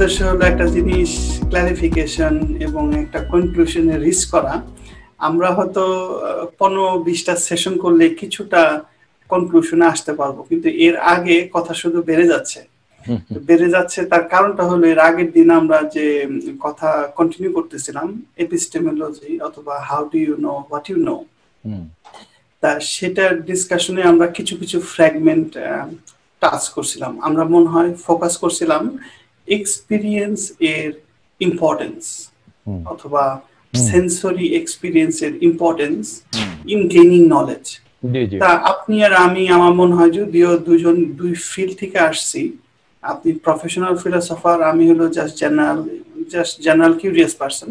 উদ্দেশ্য হলো একটা জিনিস ক্লারিফিকেশন এবং একটা কনক্লুশনে রিচ করা। আমরা হয়তো পনেরো বিশটা সেশন করলে কিছুটা কনক্লুশনে আসতে পারব। কিন্তু এর আগে কথা শুধু বেড়ে যাচ্ছে। বেড়ে যাচ্ছে তার কারণটা হলো এর আগের দিন আমরা যে কথা কন্টিনিউ করতেছিলাম এপিস্টেমোলজি অথবা how do you know what you know তা সেটার ডিসকাশনে আমরা কিছু কিছু ফ্র্যাগমেন্ট টাচ করছিলাম। আমরা মনে হয় ফোকাস করছিলাম এক্সপিরিয়েন্স এর ইম্পর্টেন্স অথবা সেন্সরি এক্সপিরিয়েন্স এর ইম্পর্টেন্স ইন গেইনিং নলেজ তা আপনি আর আমি আমার মনে হয় যদিও দুজন দুই ফিল্ড থেকে আসছি আপনি প্রফেশনাল ফিলোসফার আমি হলো just general just general curious person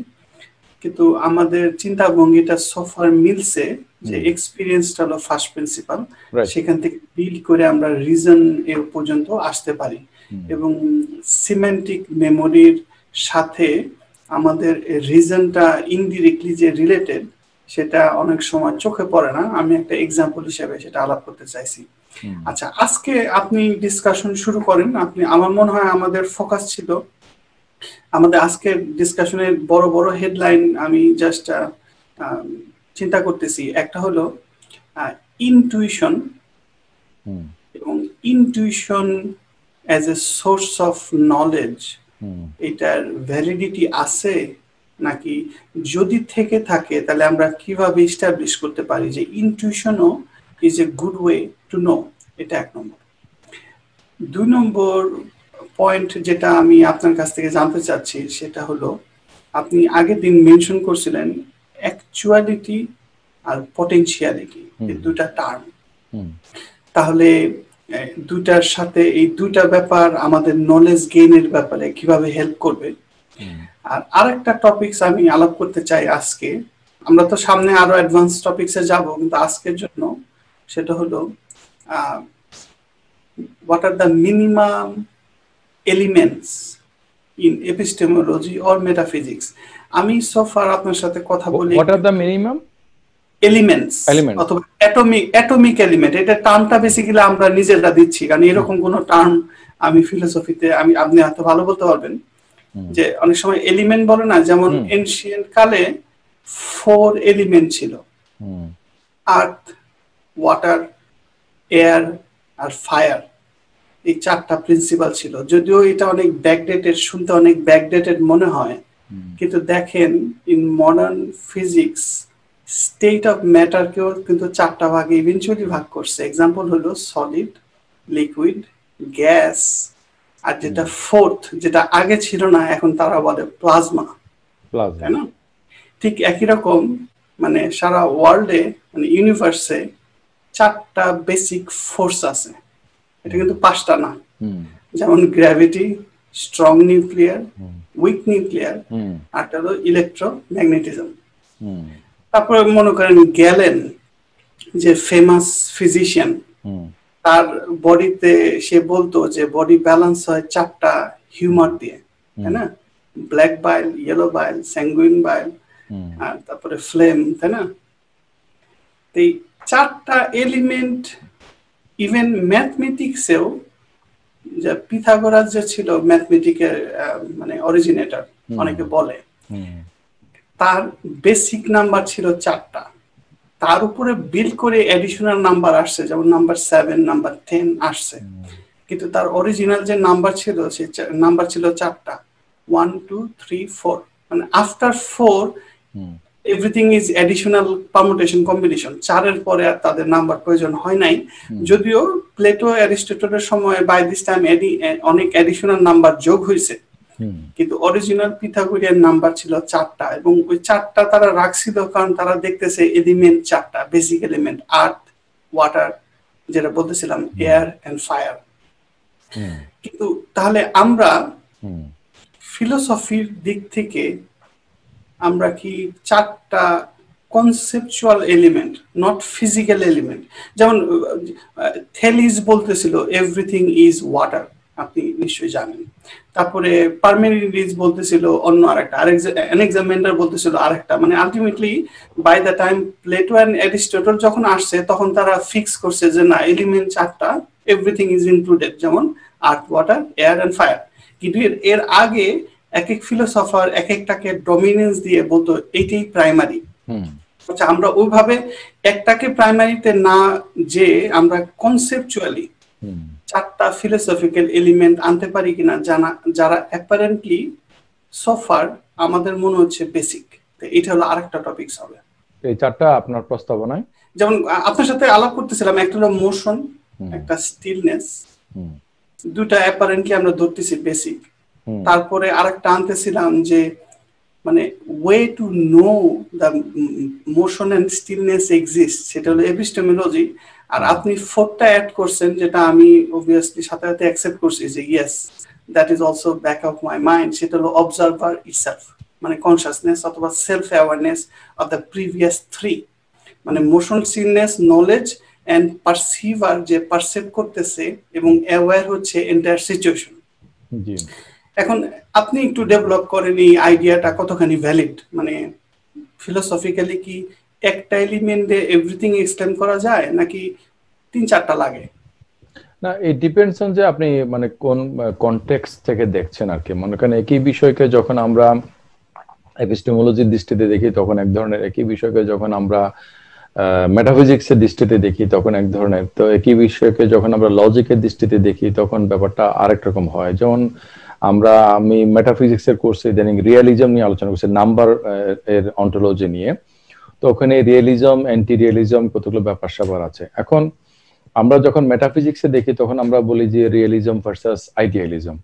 কিন্তু আমাদের চিন্তা ভঙ্গিটা সোফার মিলছে যে এক্সপিরিয়েন্সটা হলো ফার্স্ট প্রিন্সিপাল সেখান থেকে বিল্ড করে আমরা রিজন এর পর্যন্ত আসতে পারি। এবং সিমেন্টিক মেমোরির সাথে আমাদের রিজনটা ইনডিরেক্টলি যে রিলেটেড সেটা অনেক সময় চোখে পড়ে না। আমি একটা এক্সাম্পল হিসেবে সেটা আলাপ করতে চাইছি। আচ্ছা আজকে আপনি ডিসকাশন শুরু করেন। আপনি আমার মনে হয় আমাদের ফোকাস ছিল আমাদের আজকের ডিসকাশনের বড় বড় হেডলাইন আমি জাস্ট চিন্তা করতেছি। একটা হলো ইনটুইশন এবং intuition as a source of knowledge এটার ভ্যালিডিটি আছে নাকি? যদি থেকে থাকে তাহলে আমরা কীভাবে ইস্টাবলিশ করতে পারি যে ইনটিউশনও is a good way to know এটা এক নম্বর। দুই নম্বর পয়েন্ট যেটা আমি আপনার কাছ থেকে জানতে চাচ্ছি সেটা হলো আপনি আগের দিন মেনশন করছিলেন অ্যাকচুয়ালিটি আর পটেনশিয়ালিটি দুটা টার্ম তাহলে দুইটার সাথে এই দুইটা ব্যাপার আমাদের নলেজ গেইনের ব্যাপারে কীভাবে হেল্প করবে? আর আরেকটা টপিকস আমি আলাপ করতে চাই আজকে। আমরা তো সামনে আরও অ্যাডভান্স টপিকসে যাব কিন্তু আজকের জন্য সেটা হলো what are the minimum elements in epistemology or metaphysics আমি সোফার আপনার সাথে কথা বলি what are the minimum elements অথবা অ্যাটমিক অ্যাটমিক এলিমেন্ট এটা টার্মটা বেসিক্যালি আমরা নিজেরা দিচ্ছি কারণ এরকম কোন টার্ম আমি ফিলোসফিতে আমি আপনি এত ভালো বলতে পারবেন যে অনেক সময় এলিমেন্ট বলে না যেমন এনশিয়েন্ট কালে ফোর এলিমেন্ট ছিল। আর্থ ওয়াটার এয়ার আর ফায়ার এই চারটা প্রিন্সিপাল ছিল। যদিও এটা অনেক ব্যাকডেটেড শুনতে অনেক ব্যাকডেটেড মনে হয় কিন্তু দেখেন in modern physics state of ম্যাটারকেও কিন্তু চারটা ভাগে ইভেনচুয়ালি ভাগ করছে। এক্সাম্পল হলো সলিড লিকুইড গ্যাস আর যেটা ফোর্থ যেটা আগে ছিল না এখন তারা বলে প্লাজমা তাই না? ঠিক একই রকম মানে সারা ওয়ার্ল্ডে মানে ইউনিভার্সে চারটা বেসিক ফোর্স আছে। এটা কিন্তু পাঁচটা না। যেমন gravity strong nuclear weak nuclear আর হলো ইলেকট্রোম্যাগনেটিজম তারপরে মনে করেন গেলেন যে ফেমাস ফিজিশিয়ান তার বডিতে সে বলতো যে বডি ব্যালেন্স হয় চারটা হিউমার দিয়ে তাই না? Black bile yellow bile sanguine bile আর তারপরে ফ্লেম তাই না? এই চারটা এলিমেন্ট ইভেন ম্যাথমেটিক্সেও যে পিথাগোরাস যে ছিল ম্যাথমেটিকের মানে অরিজিনেটর অনেকে বলে। তার বেসিক নাম্বার ছিল চারটা। তার উপরে বিল করে এডিশনাল নাম্বার আসছে যেমন নাম্বার সেভেন নাম্বার টেন আসছে। কিন্তু তার অরিজিনাল যে নাম্বার ছিল সে নাম্বার ছিল চারটা। ওয়ান টু থ্রি ফোর মানে after four everything is additional permutation combination চারের পরে আর তাদের নাম্বার প্রয়োজন হয় নাই। যদিও প্লেটো অ্যারিস্টটলের সময় বাই দিস টাইম অনেক এডিশনাল নাম্বার যোগ হয়েছে কিন্তু অরিজিনাল পিথাগোরিয়ান নাম্বার ছিল চারটা এবং ওই চারটা তারা রাখছিল কারণ তারা দেখতেছে এলিমেন্ট চারটা বেসিক এলিমেন্ট আর্থ ওয়াটার যেটা বলতেছিলাম এয়ার এন্ড ফায়ার কিন্তু তাহলে আমরা ফিলোসফির দিক থেকে আমরা কি চারটা conceptual element not physical element যেমন থেলিস বলতেছিল এভরিথিং ইজ ওয়াটার আপনি নিশ্চয়ই জানেন। তারপরে পারমেনিডিস বলতেছিল অন্য আরেকটা আর এক্সামেন্ডার বলতেছিল আরেকটা। মানে ultimately by the time Plato and Aristotle যখন আসছে তখন তারা ফিক্স করছে যে না এলিমেন্ট চারটা এভরিথিং ইজ ইনক্লুডেড যেমন earth water air and fire কিন্তু এর আগে এক এক ফিলোসফার এক একটাকে ডমিনেন্স দিয়ে বলতো এইটাই প্রাইমারি আচ্ছা আমরা ওইভাবে একটাকে প্রাইমারিতে না যে আমরা কনসেপচুয়ালি চারটা ফিলোসফিক্যাল এলিমেন্ট আনতে পারি কিনা জানা যারা অ্যাপারেন্টলি সফার আমাদের মনে হচ্ছে বেসিক এটা হলো আরেকটা টপিকস হবে। এই চারটা আপনার প্রস্তাবনায়? যেমন আপনার সাথে আলাপ করতেছিলাম একটা হলো মোশন একটা স্টিলনেস দুটা অ্যাপারেন্টলি আমরা ধরতেছি বেসিক তারপরে আরেকটা আনতেছিলাম যে মানে way to know the motion and stillness exist সেটা হলো এপিস্টেমোলজি আর আপনি ফোরটা অ্যাড করছেন, যেটা আমি অবভিয়াসলি সাথে সাথে অ্যাকসেপ্ট করছি যে yes that is also back of my mind সেটা হলো অবজারভার ইটসেলফ মানে কনসিয়াসনেস অথবা self awareness of the previous three মানে motion stillness knowledge and perceiver যে পারসেভ করতেছে এবং অ্যাওয়ার হচ্ছে এন্টায়ার সিচুয়েশন এখন আপনি একটু ডেভেলপ করেন এই আইডিয়াটা কতখানি ভ্যালিড মানে ফিলোসফিক্যালি কি একটা এলিমেন্টে এভরিথিং এক্সটেন্ড করা যায় নাকি তিন চারটা লাগে? না এই ডিপেন্ডস অন যে আপনি মানে কোন কনটেক্সট থেকে দেখছেন আর কি। মনে করেন একই বিষয়কে যখন আমরা এপিস্টেমোলজির দৃষ্টিতে দেখি, তখন এক ধরনের একই বিষয়কে যখন আমরা মেটাফিজিক্সের দৃষ্টিতে দেখি, তখন এক ধরনের। তো একই বিষয়কে যখন আমরা লজিকের দৃষ্টিতে দেখি, তখন ব্যাপারটা আরেক রকম হয়। যেমন আমরা, আমি মেটাফিজিক্সের কোর্সে ইদানিং রিয়ালিজম নিয়ে আলোচনা করছি নাম্বার এর অন্টোলজি নিয়ে। তো ওখানে রিয়েলিজম অ্যান্টি রিয়েলিজম কতগুলো ব্যাপার স্যাপার আছে। এখন আমরা যখন মেটাফিজিক্সে দেখি, তখন আমরা বলি যে রিয়েলিজম ভার্সাস আইডিয়ালিজম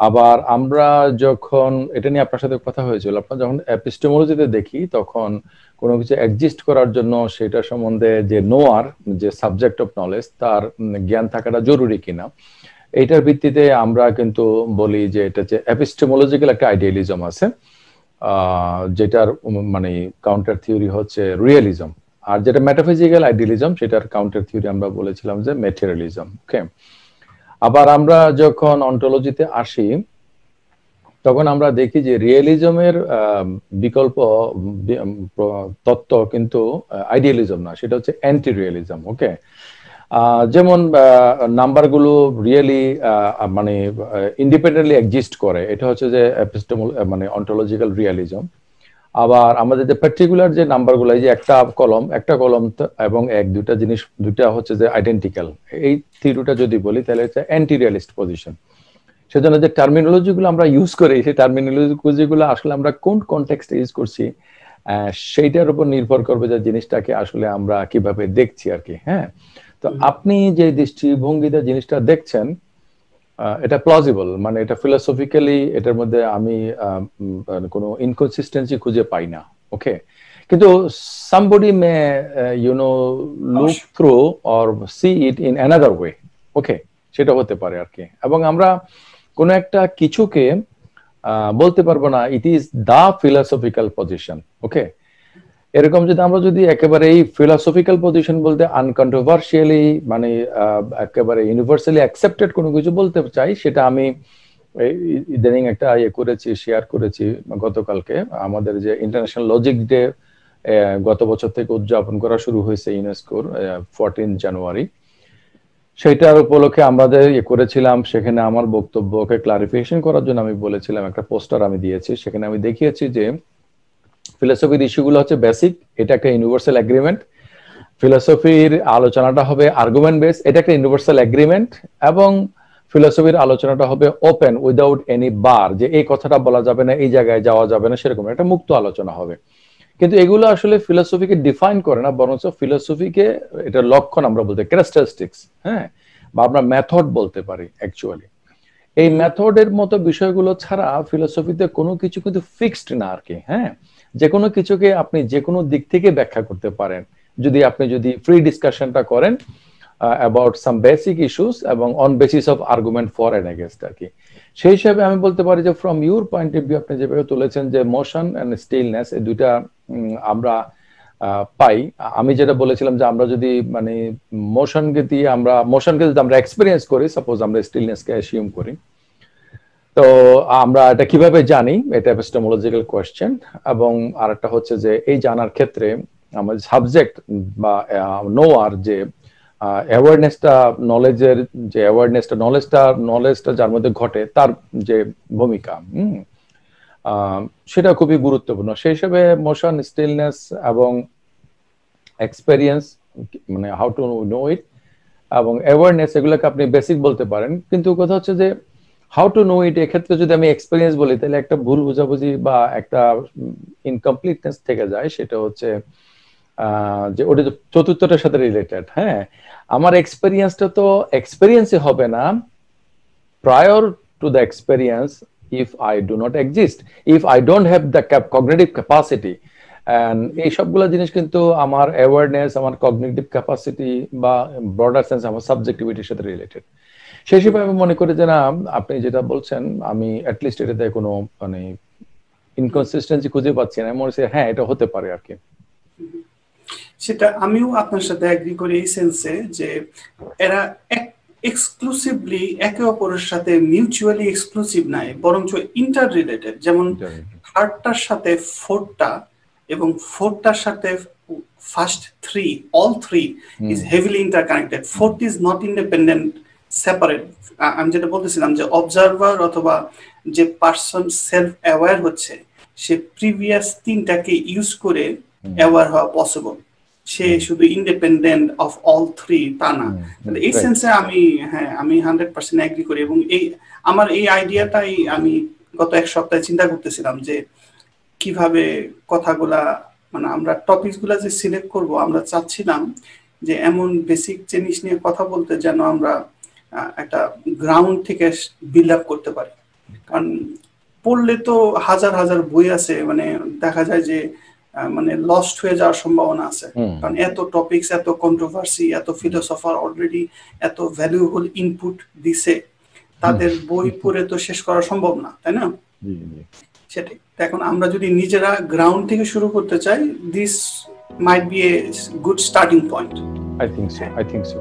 আবার আমরা যখন, এটা নিয়ে আপনার সাথে কথা হয়েছিল, আপনার যখন এপিস্টেমোলজিতে দেখি, তখন কোনো কিছু এক্সিস্ট করার জন্য সেটা সম্বন্ধে যে নোয়ার যে সাবজেক্ট অফ নলেজ তার জ্ঞান থাকাটা জরুরি কিনা এইটার ভিত্তিতে আমরা কিন্তু বলি যে এটা যে এপিস্টেমোলজিক্যাল একটা আইডিয়ালিজম আছে যেটার মানে কাউন্টার থিওরি হচ্ছে রিয়েলিজম আর যেটা মেটাফিজিক্যাল আইডিয়ালিজম সেটার কাউন্টার থিওরি আমরা বলেছিলাম যে মেটেরিয়ালিজম ওকে আবার আমরা যখন অন্টোলজিতে আসি, তখন আমরা দেখি যে রিয়েলিজমের বিকল্প তত্ত্ব কিন্তু আইডিয়ালিজম না, সেটা হচ্ছে অ্যান্টি রিয়েলিজম ওকে যেমন নাম্বারগুলো রিয়েলি মানে ইন্ডিপেন্ডেন্টলি এক্সিস্ট করে। এটা হচ্ছে যে মানে অন্টোলজিক্যাল রিয়েলিজম আবার আমাদের যে পার্টিকুলার যে নাম্বারগুলো, এই যে একটা কলম একটা কলম এবং এক, দুটা জিনিস দুটা হচ্ছে যে আইডেন্টিক্যাল এই থিরুটা যদি বলি, তাহলে হচ্ছে অ্যান্টি রিয়ালিস্ট পজিশন সেজন্য যে টার্মিনোলজি গুলো আমরা ইউজ করি, সেই টার্মিনোলজি গুলো আসলে আমরা কোন কনটেক্সটে ইউজ করছি সেইটার উপর নির্ভর করবে যে জিনিসটাকে আসলে আমরা কীভাবে দেখছি আর কি হ্যাঁ? তো আপনি যে দৃষ্টিভঙ্গিতে জিনিসটা দেখছেন এটা প্লজিবল মানে এটা ফিলোসফিক্যালি এটার মধ্যে আমি কোনো ইনকনসিস্টেন্সি খুঁজে পাই না ওকে কিন্তু somebody may you know look through or see it in another way okay সেটা হতে পারে আর কি। এবং আমরা কোনো একটা কিছুকে বলতে পারব না it is the philosophical position okay এরকম যদি আমরা যদি একেবারে এই ফিলোসফিক্যাল পজিশন বলতে আনকন্ট্রোভার্সিয়ালি মানে একেবারে ইউনিভার্সালি অ্যাকসেপ্টেড কোনো কিছু বলতে চাই, সেটা আমি ইদানিং একটা ইয়ে করেছি শেয়ার করেছি গতকালকে। আমাদের যে ইন্টারন্যাশনাল লজিক ডে গত বছর থেকে উদযাপন করা শুরু হয়েছে ইউনেস্কোর ফোরটিন জানুয়ারি সেটার উপলক্ষে আমাদের ইয়ে করেছিলাম, সেখানে আমার বক্তব্যকে ক্লারিফিকেশন করার জন্য আমি বলেছিলাম, একটা পোস্টার আমি দিয়েছি। সেখানে আমি দেখিয়েছি যে ফিলোসফির ইস্যুগুলো হচ্ছে বেসিক এটা একটা ইউনিভার্সাল এগ্রিমেন্ট ফিলোসফির আলোচনাটা হবে আর্গুমেন্ট বেস এটা একটা ইউনিভার্সাল এগ্রিমেন্ট এবং ফিলোসফির আলোচনাটা হবে ওপেন উইদাউট এনি বার যে এই কথাটা বলা যাবে না, এই জায়গায় যাওয়া যাবে না, সেরকম একটা মুক্ত আলোচনা হবে। কিন্তু এগুলো আসলে ফিলোসফিকে ডিফাইন করে না, বরঞ্চ ফিলোসফিকে এটা লক্ষণ আমরা বলতে ক্যারেক্টারিস্টিক্স হ্যাঁ? বা আমরা মেথড বলতে পারি অ্যাকচুয়ালি এই মেথডের মতো বিষয়গুলো ছাড়া ফিলোসফিতে কোনো কিছু কিন্তু ফিক্সড না আর কি হ্যাঁ? যে কোনো কিছুকে আপনি যে কোনো দিক থেকে ব্যাখ্যা করতে পারেন। যদি আপনি যদি ফ্রি ডিসকাশনটা করেন অ্যাবাউট সাম বেসিক ইস্যুস এবং on basis of argument for and against আর কি। সেই হিসাবে আমি বলতে পারি যে from your point of view আপনি যেভাবে তুলেছেন যে মোশন অ্যান্ড স্টিলনেস এই দুইটা আমরা পাই। আমি যেটা বলেছিলাম যে আমরা যদি মানে মোশনকে দিয়ে আমরা মোশনকে যদি আমরা এক্সপিরিয়েন্স করি সাপোজ আমরা স্টিলনেসকে অ্যাসিউম করি। তো আমরা এটা কীভাবে জানি? এটা এপিস্টেমোলজিক্যাল কোয়েশ্চেন এবং আরেকটা হচ্ছে যে এই জানার ক্ষেত্রে আমাদের সাবজেক্ট বা নোয়ার যে অ্যাওয়ারনেসটা নলেজের যে অ্যাওয়ারনেসটা নলেজটা নলেজটা যার মধ্যে ঘটে, তার যে ভূমিকা সেটা খুবই গুরুত্বপূর্ণ। সেই হিসেবে মোশন স্টিলনেস এবং এক্সপেরিয়েন্স মানে হাউ টু নো ইট এবং অ্যাওয়ারনেস এগুলোকে আপনি বেসিক বলতে পারেন। কিন্তু কথা হচ্ছে যে হাউ টু নো ইট এক্ষেত্রে যদি আমি এক্সপিরিয়েন্স বলি, তাহলে একটা ভুল বুঝাবুঝি বা একটা ইনকমপ্লিটনেস থেকে যায়, সেটা হচ্ছে যে ওটা চতুর্থটার সাথে রিলেটেড হ্যাঁ? আমার এক্সপেরিয়েন্সটা তো এক্সপেরিয়েন্সই হবে না। Prior to the experience if I do not exist if I don't have the cognitive capacity এই সবগুলো জিনিস কিন্তু আমার অ্যাওয়ারনেস আমার কগনিটিভ ক্যাপাসিটি বা ব্রডার সেন্স আমার সাবজেক্টিভিটির সাথে রিলেটেড সেই হিসেবে আমি মনে করি যে না আপনি যেটা বলছেন আমি অ্যাটলিস্ট এটাতে কোনো মানে ইনকনসিস্টেন্সি খুঁজে পাচ্ছি না। মনে হচ্ছে হ্যাঁ এটা হতে পারে আর কি। সেটা আমিও আপনার সাথে অ্যাগ্রি করি এই সেন্সে যে এরা এক্সক্লুসিভলি একে অপরের সাথে মিউচুয়ালি এক্সক্লুসিভ নাই বরঞ্চ ইন্টার রিলেটেড যেমন থার্ডটার সাথে ফোর্থটা এবং ফোরটার সাথে first three all three is heavily interconnected fourth is not independent separate আমি যেটা বলতেছিলাম যে অবজারভার অথবা যে পার্সন সেলফ অ্যাওয়ার হচ্ছে সে প্রিভিয়াস তিনটাকে ইউজ করে অ্যাওয়ার হওয়া পসিবল সে শুধু ইন্ডিপেন্ডেন্ট অফ অল থ্রি তা না। এই সেন্সে আমি হ্যাঁ আমি হান্ড্রেড পার্সেন্ট অ্যাগ্রি করি এবং এই আমার এই আইডিয়াটাই আমি গত এক সপ্তাহে চিন্তা করতেছিলাম যে কীভাবে কথাগুলা মানে আমরা টপিকসগুলা যে সিলেক্ট করব আমরা চাচ্ছিলাম যে এমন বেসিক জিনিস নিয়ে কথা বলতে যেন আমরা একটা গ্রাউন্ড থেকে বিল্ড আপ করতে পারি। কারণ পড়লে তো হাজার হাজার বই আছে মানে দেখা যায় যে মানে লস্ট হয়ে যাওয়ার সম্ভাবনা আছে। কারণ এত টপিকস এত কন্ট্রোভার্সি এত ফিলোসফার অলরেডি এত ভ্যালুয়েবল ইনপুট দিছে। তাদের বই পড়ে তো শেষ করা সম্ভব না তাই না? সেটাই। এখন আমরা যদি নিজেরা গ্রাউন্ড থেকে শুরু করতে চাই this might be a good starting point I think so I think so